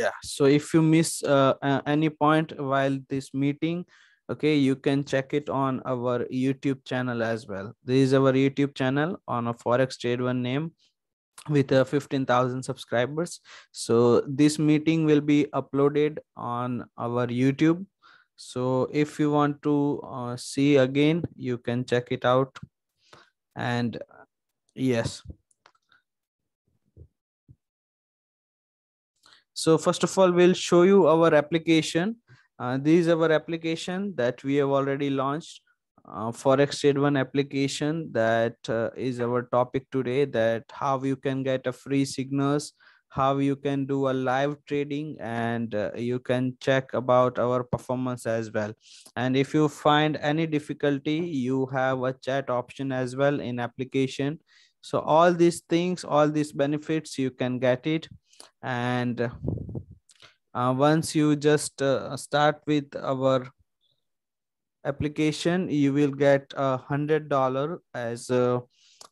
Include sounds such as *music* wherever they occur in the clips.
yeah so if you miss uh, uh, any point while this meeting okay you can check it on our youtube channel as well. This is our youtube channel on a forex trade one name with uh, 15000 subscribers. So this meeting will be uploaded on our youtube. So if you want to uh, see again you can check it out. And yes so first of all we'll show you our application. Uh, this is our application that we have already launched. Uh, forex trade one application that uh, is our topic today that how you can get a free signals how you can do a live trading and uh, you can check about our performance as well. And if you find any difficulty you have a chat option as well in application. So all these things all these benefits you can get it and uh, once you just uh, start with our application you will get a hundred dollar as a,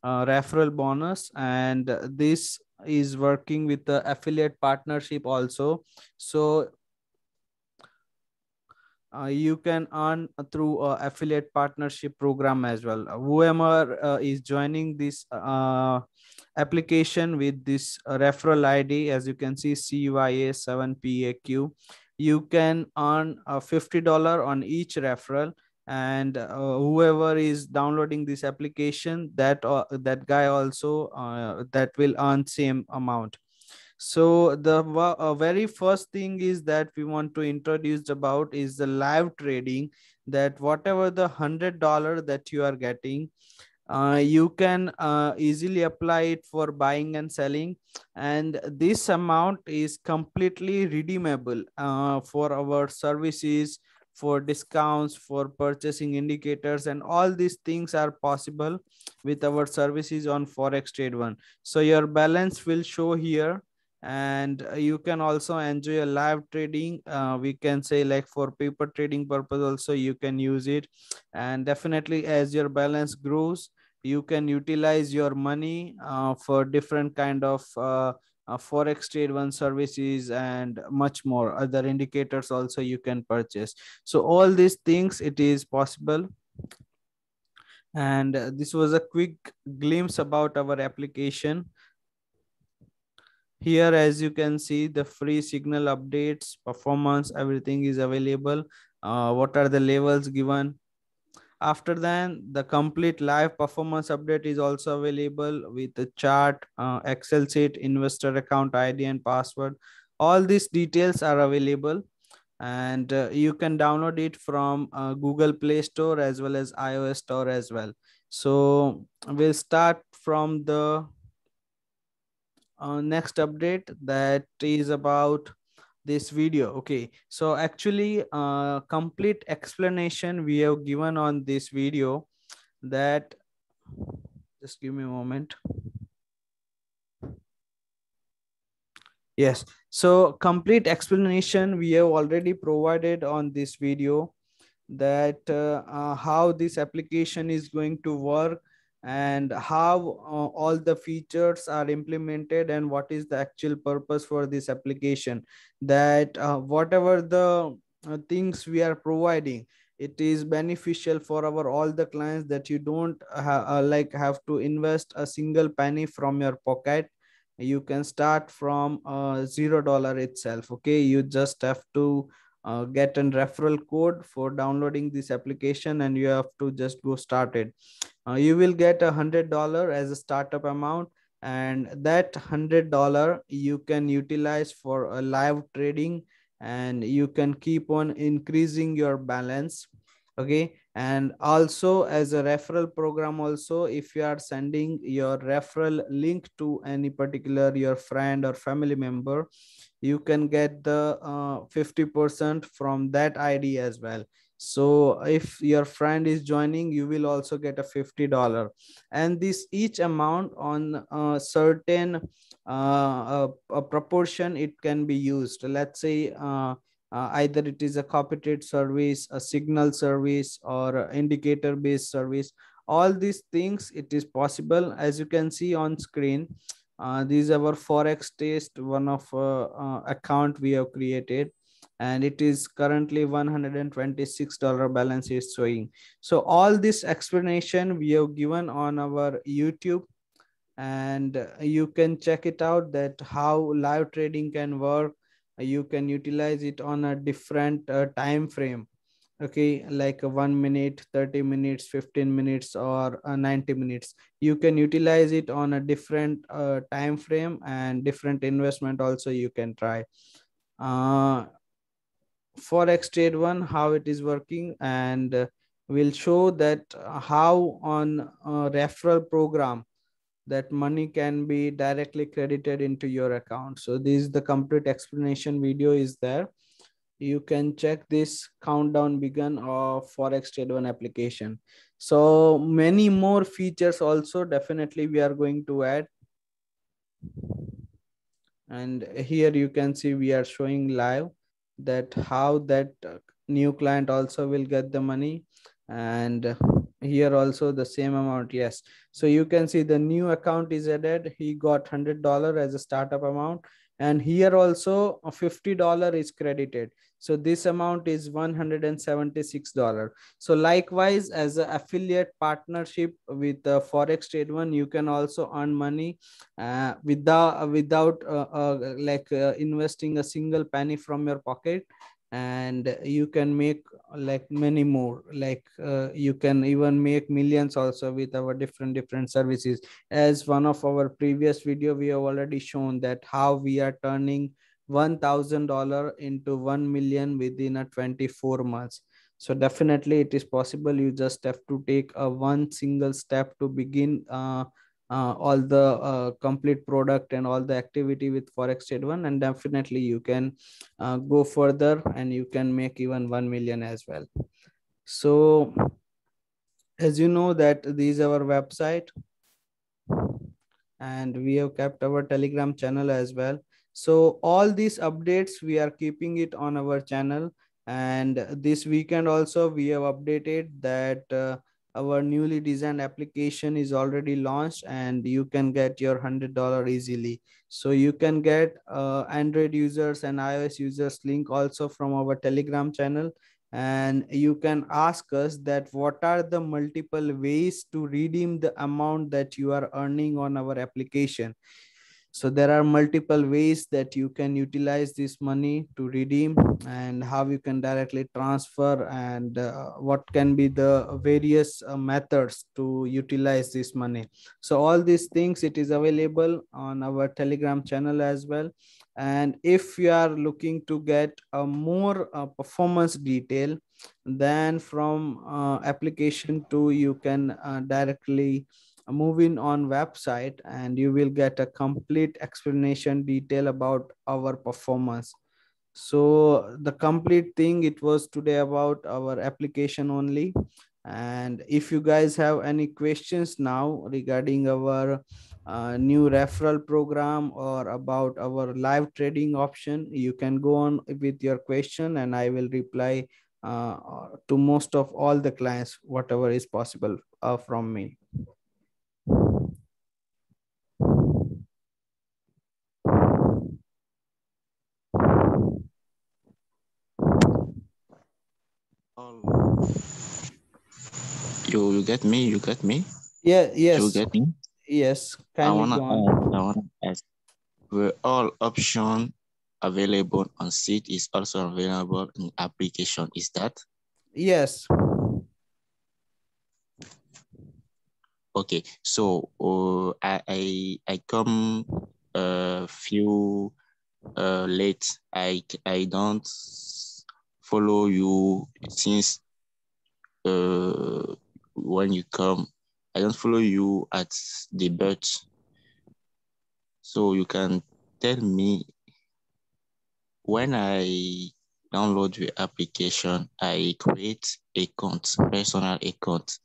a, referral bonus. And this is working with the affiliate partnership also. So uh, you can earn through a affiliate partnership program as well. Whoever uh, is joining this uh, application with this referral id as you can see cya7paq you can earn a $50 on each referral and uh, whoever is downloading this application that uh, that guy also uh, that will earn same amount. So the uh, very first thing is that we want to introduce about is the live trading that whatever the hundred dollar that you are getting uh, you can uh, easily apply it for buying and selling. And this amount is completely redeemable uh, for our services for discounts for purchasing indicators and all these things are possible with our services on forex trade one. So your balance will show here and you can also enjoy a live trading. Uh, we can say like for paper trading purpose also you can use it. And definitely as your balance grows you can utilize your money uh, for different kind of uh, uh, forex trade one services and much more. Other indicators also you can purchase. So all these things it is possible. And this was a quick glimpse about our application here as you can see the free signal updates performance everything is available. Uh, what are the levels given? After that the complete live performance update is also available with the chart uh, excel sheet investor account id and password. All these details are available and uh, you can download it from uh, google play store as well as ios store as well. So we'll start from the uh, next update that is about this video. Okay so actually uh complete explanation we have given on this video that just give me a moment. Yes so complete explanation we have already provided on this video that uh, uh, how this application is going to work and how uh, all the features are implemented and what is the actual purpose for this application. That uh, whatever the uh, things we are providing it is beneficial for our all the clients that you don't ha- uh, like have to invest a single penny from your pocket. You can start from uh, zero dollar itself okay? You just have to uh, get a referral code for downloading this application and you have to just go started uh, you will get a hundred dollar as a startup amount and that hundred dollar you can utilize for a live trading and you can keep on increasing your balance. Okay and also as a referral program also if you are sending your referral link to any particular your friend or family member you can get the uh, 50% from that id as well. So if your friend is joining you will also get a $50 and this each amount on a certain uh, a, a proportion it can be used. Let's say uh, uh, either it is a copy trade service a signal service or indicator based service all these things it is possible as you can see on screen Uh, this is our forex test, one of uh, uh, account we have created, and it is currently 126 dollar balance is showing. So all this explanation we have given on our YouTube, and you can check it out that how live trading can work. You can utilize it on a different uh, time frame. Okay like one minute 30 minutes 15 minutes or uh, 90 minutes. You can utilize it on a different uh, time frame and different investment also you can try. Uh, forex trade one how it is working and uh, we'll show that how on referral program that money can be directly credited into your account. So this is the complete explanation video is there. You can check this countdown begun of forex trade one application. So many more features also definitely we are going to add. And here you can see we are showing live that how that new client also will get the money. And here also the same amount yes. So you can see the new account is added. He got hundred dollar as a startup amount. And here also $50 is credited. So this amount is $176 so likewise as an affiliate partnership with the forex trade one you can also earn money uh, without without uh, uh, like uh, investing a single penny from your pocket and you can make like many more. Like uh, you can even make millions also with our different different services. As one of our previous video we have already shown that how we are turning one thousand dollar into one million within a 24 months. So definitely it is possible. You just have to take a one single step to begin uh, uh, all the uh, complete product and all the activity with forex trade one and definitely you can uh, go further and you can make even 1 million as well. So as you know that this is our website and we have kept our telegram channel as well. So all these updates we are keeping it on our channel and this weekend also we have updated that uh, our newly designed application is already launched and you can get your hundred dollar easily. So you can get uh, android users and ios users link also from our telegram channel. And you can ask us that what are the multiple ways to redeem the amount that you are earning on our application so there are multiple ways that you can utilize this money to redeem and how you can directly transfer and uh, what can be the various uh, methods to utilize this money. So all these things it is available on our telegram channel as well. And if you are looking to get a more uh, performance detail then from uh, application 2 you can uh, directly moving on website and you will get a complete explanation detail about our performance. So the complete thing it was today about our application only. And if you guys have any questions now regarding our uh, new referral program or about our live trading option you can go on with your question and i will reply uh, to most of all the clients whatever is possible uh, from me You you get me? You get me? Yeah. Yes. You get me? Yes. I wanna ask, I wanna ask. Were all option available on seat is also available in application? Is that? Yes. Okay. So uh, I I I come a few uh, late. I I don't follow you since uh, when you come. I don't follow you at the birth. So you can tell me when I download the application, I create account, personal account.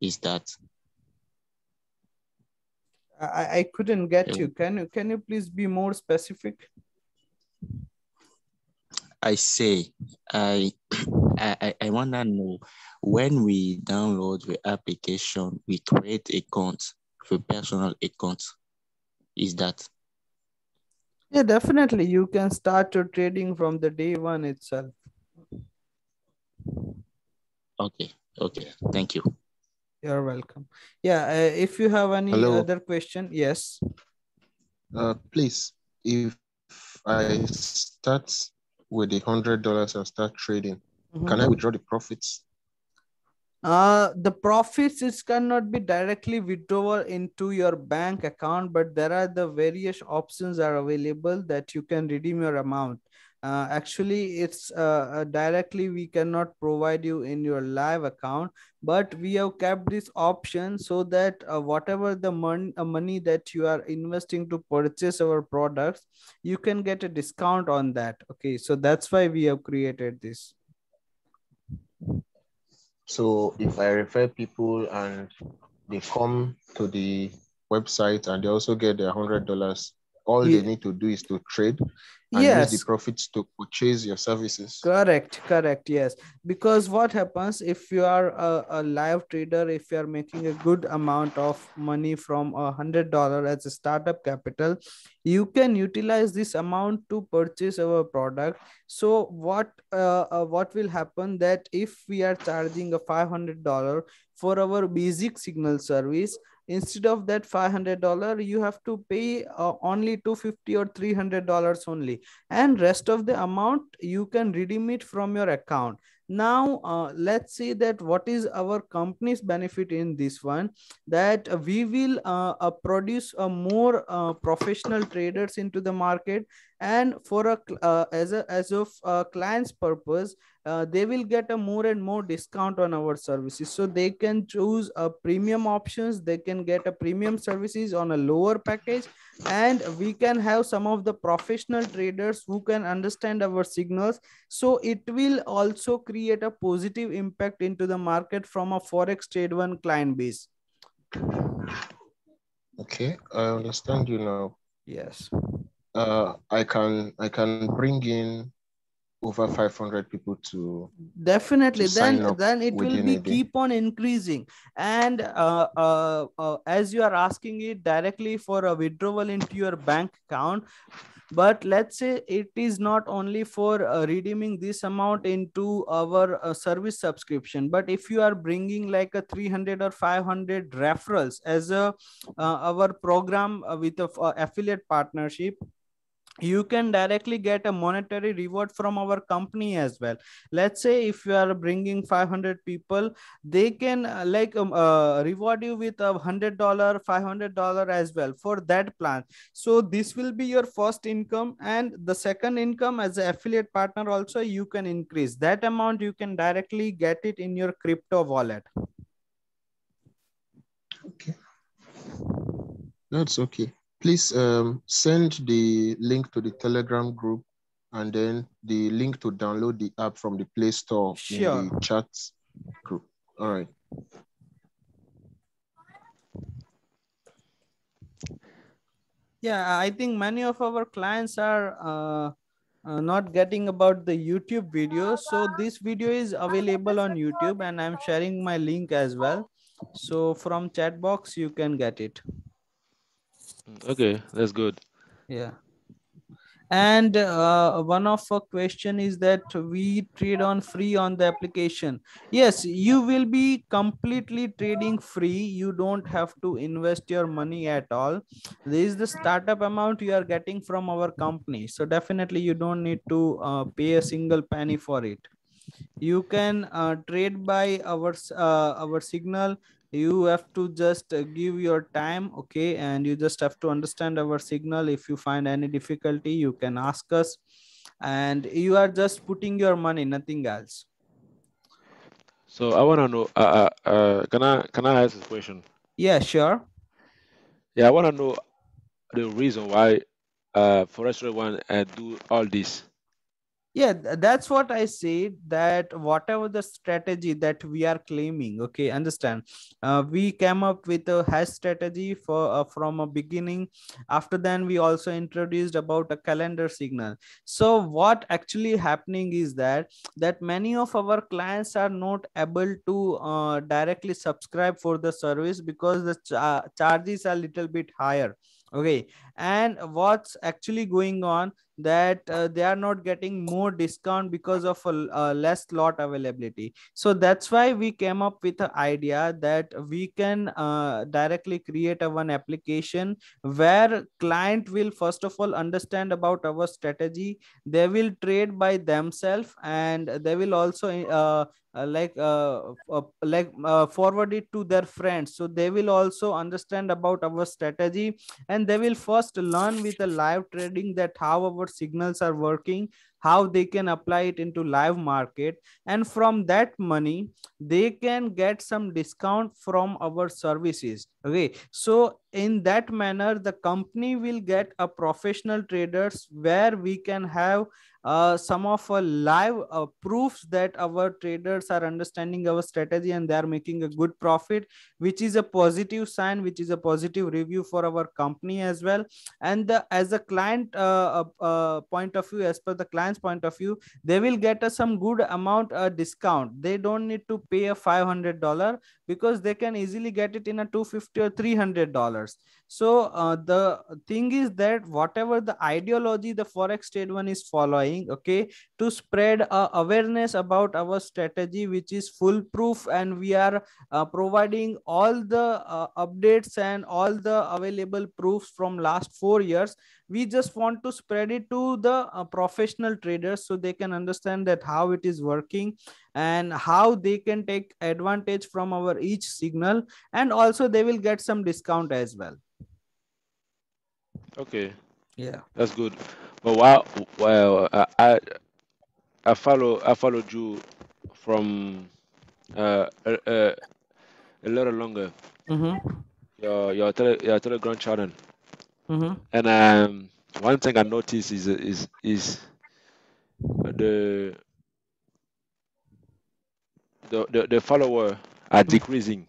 Is that? I, I couldn't get you. Can you can you please be more specific? I say, I, *clears throat* I, I want to know when we download the application, we create account a personal account is that? Yeah, definitely. You can start your trading from the day one itself. Okay, okay, thank you. You're welcome. Yeah, uh, if you have any Hello. other question, yes. Uh, please, if I start with the hundred dollars and start trading, Mhm. can I withdraw the profits? Uh, the profits it cannot be directly withdrawal into your bank account, but there are the various options are available that you can redeem your amount. Uh, actually, it's uh, uh, directly we cannot provide you in your live account, but we have kept this option so that uh, whatever the mon- uh, money that you are investing to purchase our products, you can get a discount on that. Okay, so that's why we have created this. So if I refer people and they come to the website and they also get their hundred dollars, all Ye- they need to do is to trade and yes. use the profits to purchase your services. Correct, correct, yes. Because what happens if you are a, a live trader, if you are making a good amount of money from a hundred dollar as a startup capital, you can utilize this amount to purchase our product. So what uh, uh, what will happen that if we are charging a five hundred dollar for our basic signal service, instead of that five hundred dollar, you have to pay uh, only two fifty or three hundred dollars only. And rest of the amount you can redeem it from your account. Now uh, let's see that what is our company's benefit in this one. That uh, we will uh, uh, produce a more uh, professional traders into the market and for a uh, as a as of uh, client's purpose uh, they will get a more and more discount on our services. So they can choose a premium options. They can get a premium services on a lower package. And we can have some of the professional traders who can understand our signals. So it will also create a positive impact into the market from a forex trade one client base. Okay, I understand you now. yes Uh, I can I can bring in over 500 people to definitely. to then then it will be keep on increasing. And uh, uh, uh, as you are asking it directly for a withdrawal into your bank account but let's say it is not only for uh, redeeming this amount into our uh, service subscription but if you are bringing like a 300 or 500 referrals as a uh, our program uh, with a uh, affiliate partnership you can directly get a monetary reward from our company as well let's say if you are bringing 500 people they can uh, like um, uh, reward you with a hundred dollar 500 dollar as well for that plan so this will be your first income and the second income as an affiliate partner also you can increase that amount you can directly get it in your crypto wallet Okay. That's okay. Please um, send the link to the Telegram group and then the link to download the app from the Play Store Sure. in the chat group. All right. yeah i think many of our clients are uh, uh, not getting about the youtube video so this video is available on youtube and i'm sharing my link as well so from chat box you can get it Okay, that's good. yeah. And uh, one of a question is that we trade on free on the application. Yes you will be completely trading free. You don't have to invest your money at all. This is the startup amount you are getting from our company. So definitely you don't need to uh, pay a single penny for it. You can uh, trade by our uh, our signal you have to just uh, give your time okay and you just have to understand our signal if you find any difficulty you can ask us and you are just putting your money nothing else So I want to know. Uh, uh, uh, can I can I ask this question? yeah sure Yeah, I want to know the reason why uh Forex Trade One uh, do all this. Yeah that's what i said that whatever the strategy that we are claiming okay understand? Uh, we came up with a hash strategy for uh, from a beginning. After then we also introduced about a calendar signal. So what actually happening is that that many of our clients are not able to uh, directly subscribe for the service because the cha- charges are little bit higher okay and what's actually going on that uh, they are not getting more discount because of a, a less lot availability. So that's why we came up with the idea that we can uh, directly create a one application where client will first of all understand about our strategy. They will trade by themselves and they will also uh, uh, like uh, uh, like uh, forward it to their friends. So they will also understand about our strategy and they will first learn with a live trading that how our signals are working how they can apply it into live market. And from that money they can get some discount from our services. Okay so in that manner the company will get a professional traders where we can have uh, some of uh, live uh, proofs that our traders are understanding our strategy and they are making a good profit which is a positive sign which is a positive review for our company as well. And the, as a client uh, uh, uh, point of view as per the client's point of view they will get a some good amount uh, discount. They don't need to pay a $500 because they can easily get it in a 250 or 300 dollars so uh, the thing is that whatever the ideology the forex trade one is following okay to spread uh, awareness about our strategy which is foolproof and we are uh, providing all the uh, updates and all the available proofs from last 4 years we just want to spread it to the uh, professional traders so they can understand that how it is working and how they can take advantage from our each signal and also they will get some discount as well. Okay, yeah. That's good. But while well, I I, I follow I followed you from uh, a, a, a little longer. Mm-hmm. your your tele, your Telegram channel, Mm-hmm. and um one thing I noticed is is is the the the, the follower are decreasing.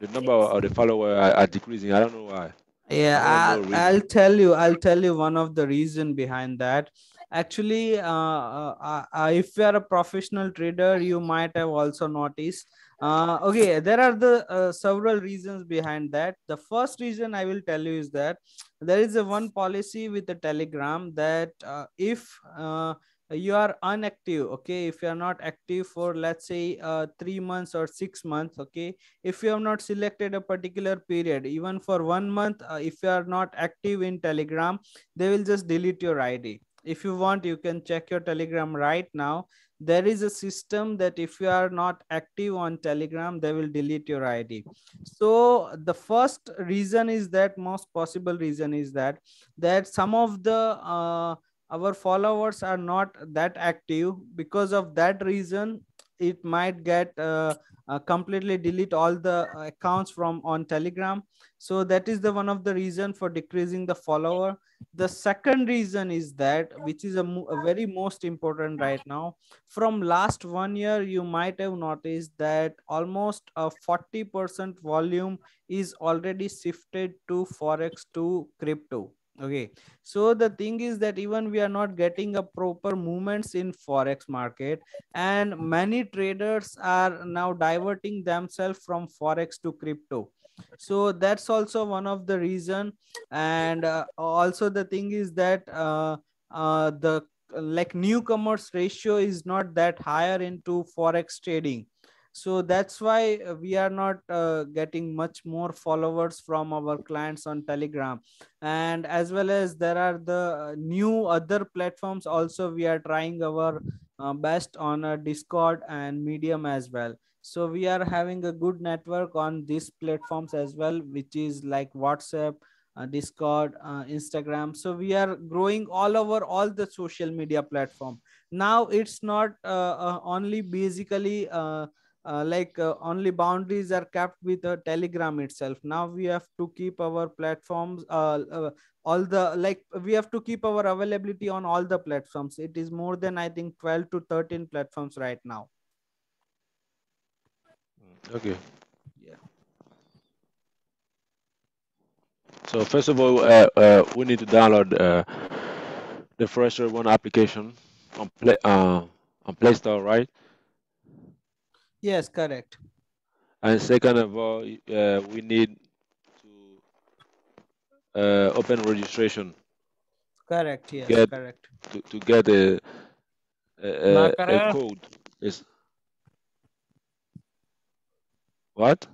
The number of the follower are, are decreasing. I don't know why. yeah I don't know I'll. I'll tell you i'll tell you one of the reason behind that actually uh, uh, uh, if you are a professional trader you might have also noticed uh, okay there are the uh, several reasons behind that. The first reason i will tell you is that there is a one policy with the telegram that uh, if uh, you are inactive okay if you are not active for let's say uh, three months or six months okay if you have not selected a particular period even for one month uh, if you are not active in telegram they will just delete your id if you want you can check your telegram right now there is a system that if you are not active on telegram they will delete your id so the first reason is that most possible reason is that that some of the uh, our followers are not that active. Because of that reason it might get uh, uh, completely delete all the accounts from on telegram. So that is the one of the reason for decreasing the follower. The second reason is that which is a, a very most important right now from last one year you might have noticed that almost a 40% volume is already shifted to forex to crypto okay. So the thing is that even we are not getting a proper movements in forex market and many traders are now diverting themselves from forex to crypto. So that's also one of the reason. And uh, also the thing is that uh, uh, the like newcomers ratio is not that higher into forex trading so that's why uh, we are not uh, getting much more followers from our clients on telegram. And as well as there are the uh, new other platforms also we are trying our uh, best on uh, discord and medium as well. So we are having a good network on these platforms as well which is like whatsapp uh, discord uh, instagram. So we are growing all over all the social media platform. Now it's not uh, only basically uh, like uh, only boundaries are kept with uh, telegram itself now we have to keep our platforms uh, uh, all the like we have to keep our availability on all the platforms it is more than i think 12 to 13 platforms right now Okay. yeah So first of all, uh, uh, we need to download uh, the Forex Trade One application on Play uh, on Play Store, right? Yes correct And second of all, uh, we need to uh, open registration correct yes Get- correct to, to get a a, a, a code. Is what?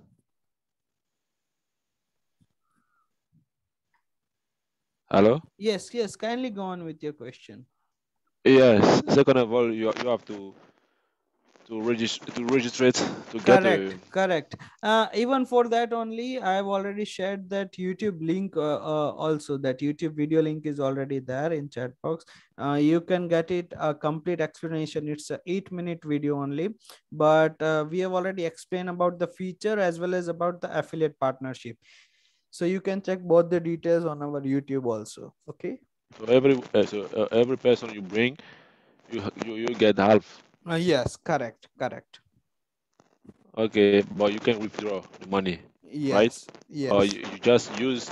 Hello? yes yes kindly go on with your question Yes. Second of all, you you have to to register to register it to get a correct correct. Uh, even for that only i have already shared that youtube link uh, uh, also that youtube video link is already there in chat box. Uh, you can get it a complete explanation. It's a eight minute video only but uh, we have already explained about the feature as well as about the affiliate partnership. So you can check both the details on our youtube also okay? So every so uh, every person you bring, you you you get half. Uh, yes correct correct Okay, but you can withdraw the money, yes Right. yes or you, you just use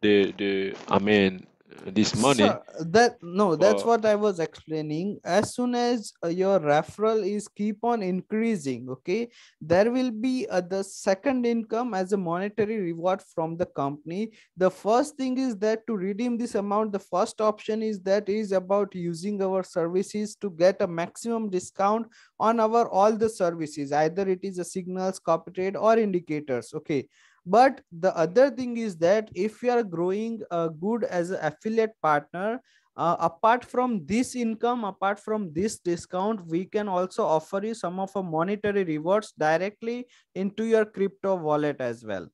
the the I mean this money. So, that no, that's for- what I was explaining. As soon as uh, your referral is keep on increasing, okay, there will be uh, the second income as a monetary reward from the company. The first thing is that to redeem this amount, the first option is that is about using our services to get a maximum discount on our all the services. Either it is a signals, copy trade, or indicators. Okay but the other thing is that if you are growing uh, good as an affiliate partner uh, apart from this income apart from this discount we can also offer you some of our monetary rewards directly into your crypto wallet as well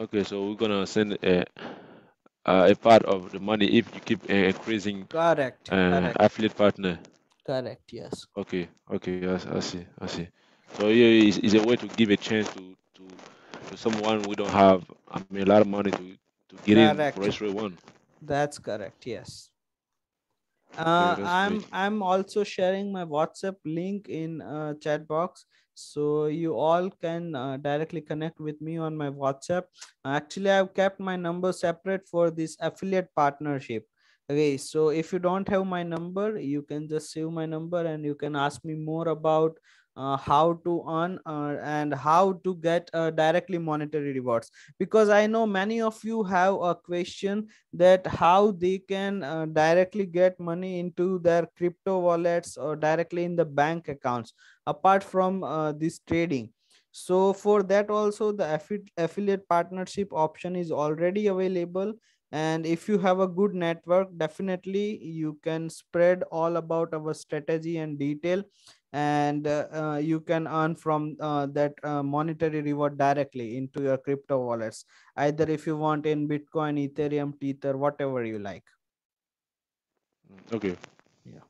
Okay, so we're gonna send a uh, a part of the money if you keep uh, increasing correct uh, correct affiliate partner. correct yes Okay, okay, yes i see, I see. So yeah, it's, it's a way to give a chance to, to to someone we don't have. I mean, a lot of money to to get in Correct. for X-ray one. That's correct. Yes. Uh, I'm great. I'm also sharing my WhatsApp link in uh, chat box, so you all can uh, directly connect with me on my WhatsApp. Actually, I've kept my number separate for this affiliate partnership. Okay, so if you don't have my number, you can just save my number and you can ask me more about uh, how to earn uh, and how to get uh, directly monetary rewards. Because i know many of you have a question that how they can uh, directly get money into their crypto wallets or directly in the bank accounts apart from uh, this trading. So for that also the affiliate partnership option is already available and if you have a good network definitely you can spread all about our strategy and detail and uh, uh, you can earn from uh, that uh, monetary reward directly into your crypto wallets either if you want in bitcoin ethereum tether whatever you like Okay. Yeah.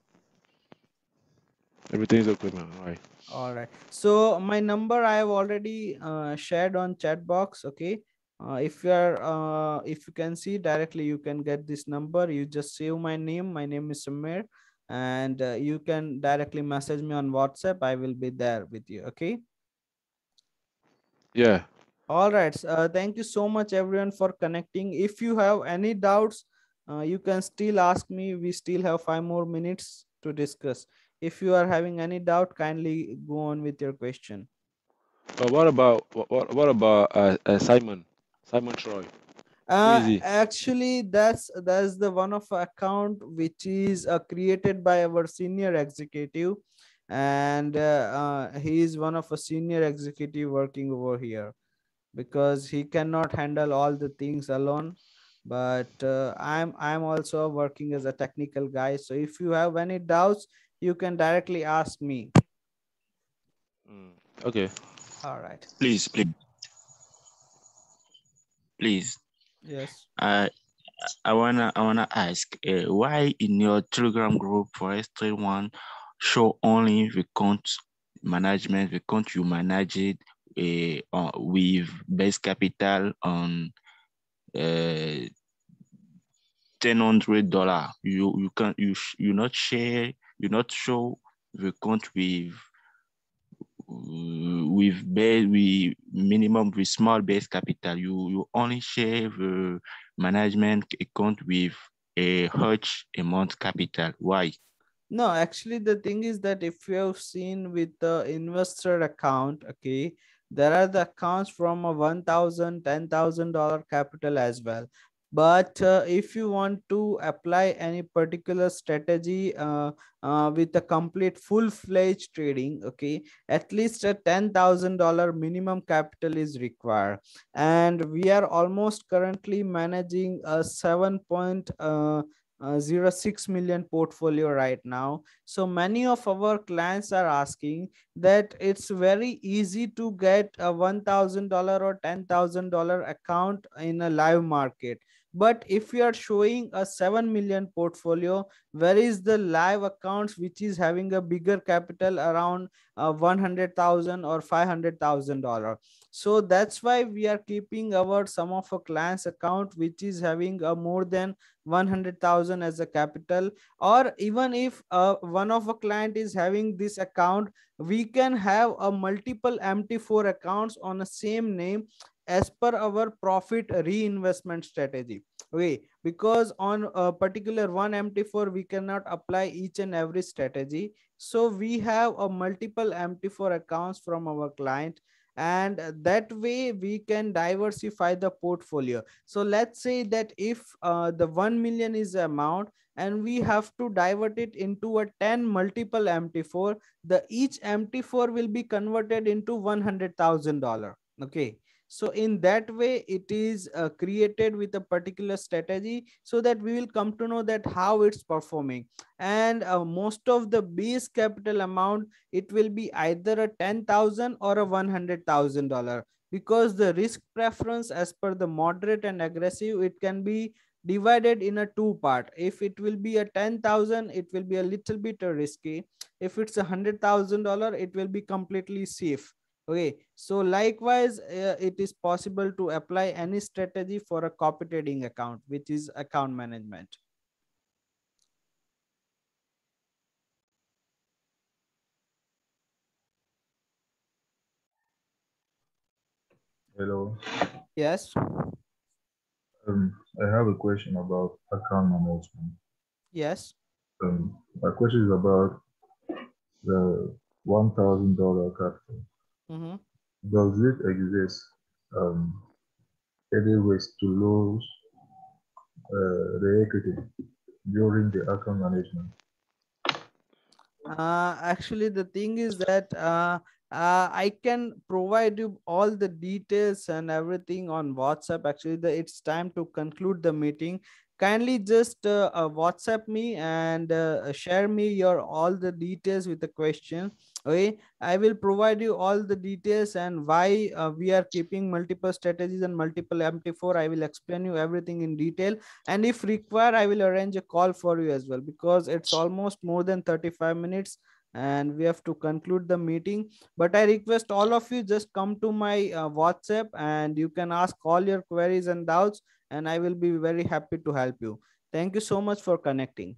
everything is okay, man. All right. all right so my number i have already uh, shared on chat box okay uh, if you are uh, if you can see directly you can get this number you just save my name my name is samir and uh, you can directly message me on whatsapp i will be there with you okay Yeah. All right. Uh, thank you so much, everyone, for connecting. If you have any doubts, uh, you can still ask me. We still have five more minutes to discuss. If you are having any doubt, kindly go on with your question. But what about what what, about uh, uh, Simon? Simon Troy. Uh, actually, that's that's the one of account which is uh, created by our senior executive, and uh, uh, he is one of a senior executive working over here because he cannot handle all the things alone. But uh, I'm I'm also working as a technical guy. So if you have any doubts, you can directly ask me. Mm, Okay. All right. Please, please. Please. Yes. I I wanna I wanna ask uh, why in your Telegram group for S31 show only the count management, the account you manage it uh, with base capital on uh, ten hundred dollar. You you can you you not share you not show the account with Uh, with base with minimum with small base capital. You you only share the uh, management account with a huge amount capital. Why? No, actually the thing is that if you have seen with the investor account, okay, there are the accounts from a one thousand, ten thousand dollar capital as well but uh, if you want to apply any particular strategy uh, uh, with a complete full-fledged trading okay at least a ten thousand dollar minimum capital is required. And we are almost currently managing a seven point uh, uh, 06 million portfolio right now. So many of our clients are asking that it's very easy to get a $1000 or $10000 account in a live market but if you are showing a 7 million portfolio where is the live accounts which is having a bigger capital around uh, 100000 or 500000 dollar? So that's why we are keeping our some of our clients account which is having a more than 100000 as a capital. Or even if uh, one of a client is having this account we can have a multiple mt4 accounts on the same name as per our profit reinvestment strategy. Okay because on a particular one mt4 we cannot apply each and every strategy. So we have a multiple mt4 accounts from our client and that way we can diversify the portfolio. So let's say that if uh, the 1 million is the amount and we have to divert it into a 10 multiple mt4 the each mt4 will be converted into $100000 okay so in that way it is uh, created with a particular strategy so that we will come to know that how it's performing. And uh, most of the base capital amount it will be either a 10000 or a $100000 because the risk preference as per the moderate and aggressive it can be divided in a two part. If it will be a 10000 it will be a little bit risky. If it's a hundred thousand dollar it will be completely safe okay so likewise uh, it is possible to apply any strategy for a copy trading account which is account management. Hello. Yes. Um i have a question about account management. Yes. Um my question is about the one thousand dollar capital Mm-hmm. Does it exist um, any ways to lose uh, the equity during the account management? Uh, actually, the thing is that uh, uh, I can provide you all the details and everything on WhatsApp. Actually, the, it's time to conclude the meeting kindly just uh, uh, whatsapp me and uh, share me your all the details with the question okay i will provide you all the details and why uh, we are keeping multiple strategies and multiple mt4 i will explain you everything in detail and if required i will arrange a call for you as well because it's almost more than 35 minutes and we have to conclude the meeting but i request all of you just come to my uh, whatsapp and you can ask all your queries and doubts and I will be very happy to help you. Thank you so much for connecting.